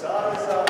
Salsa.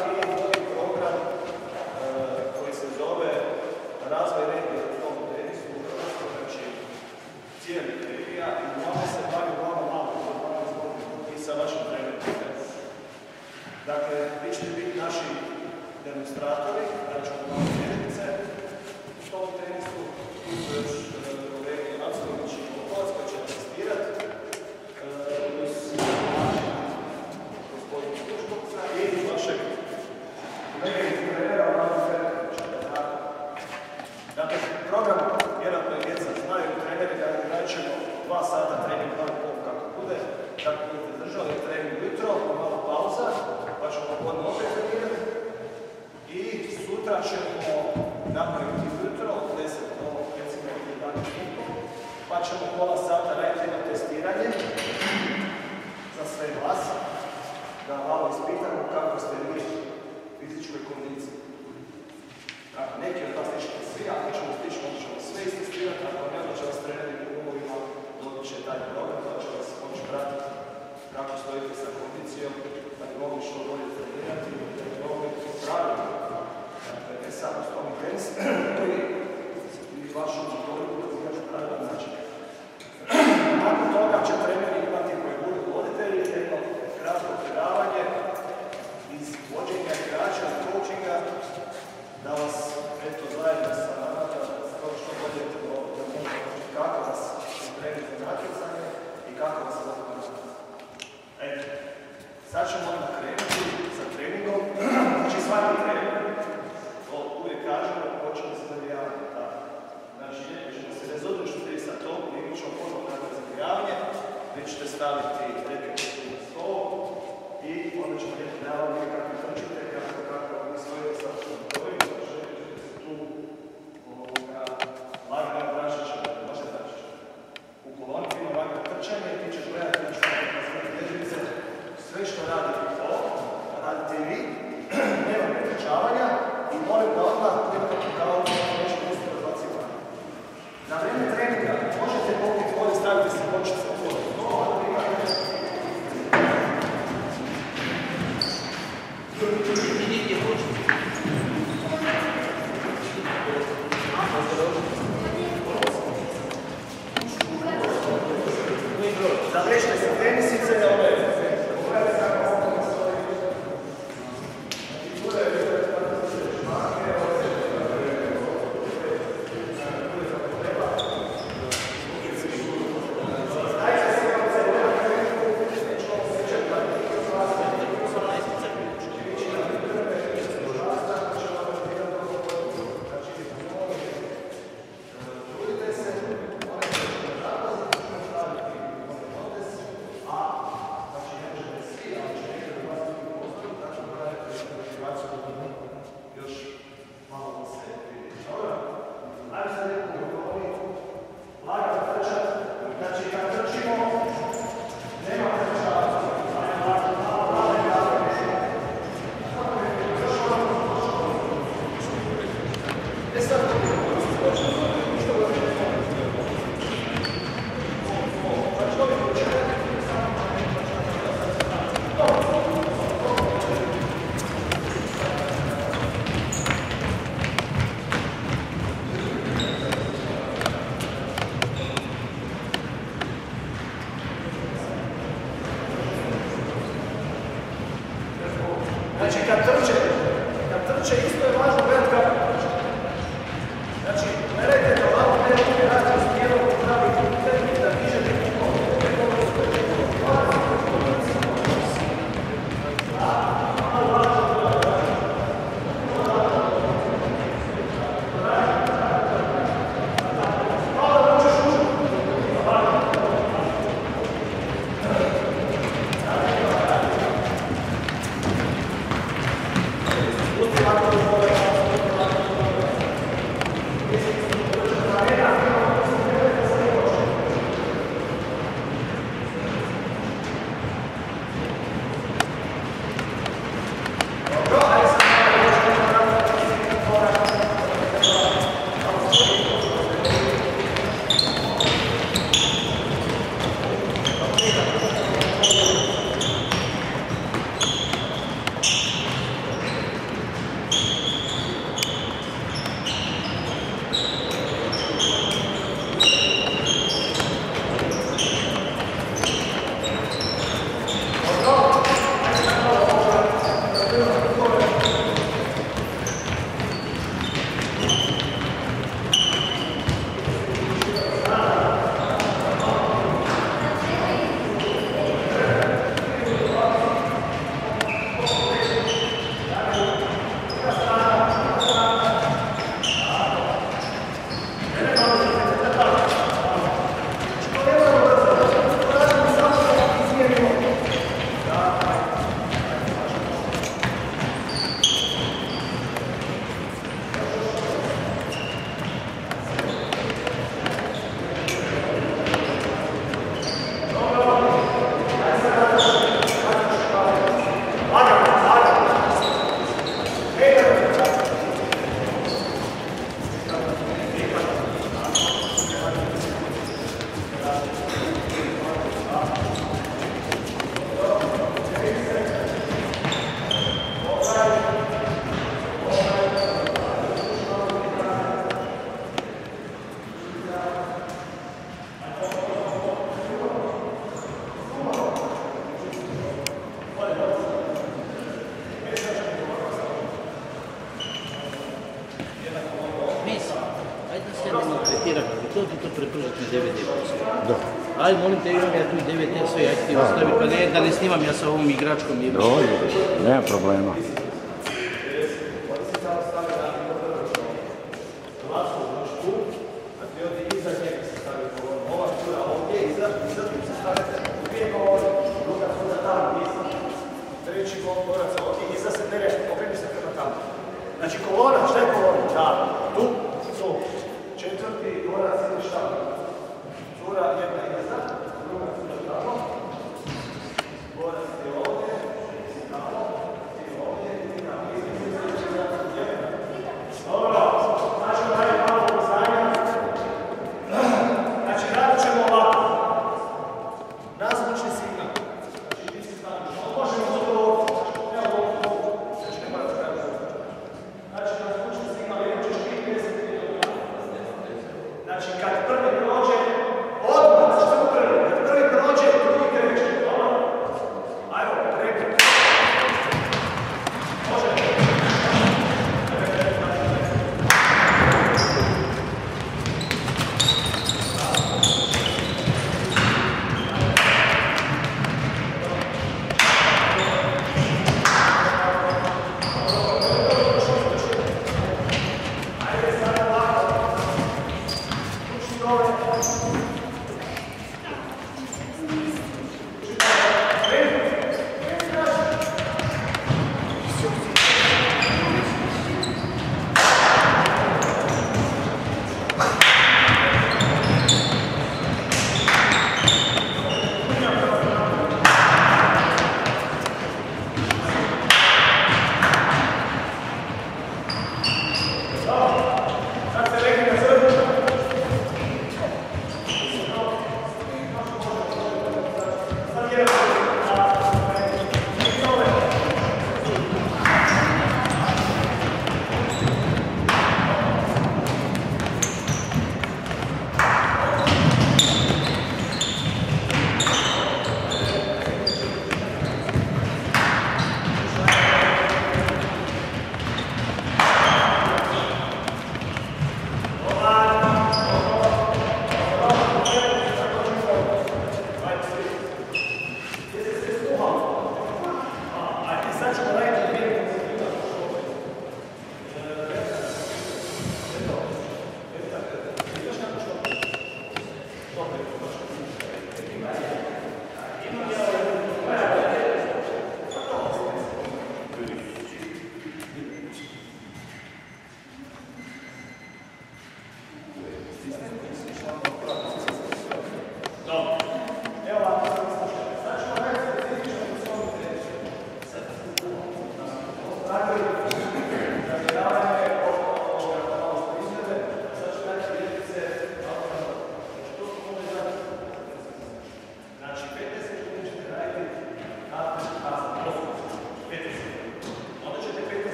Problema.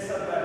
Essa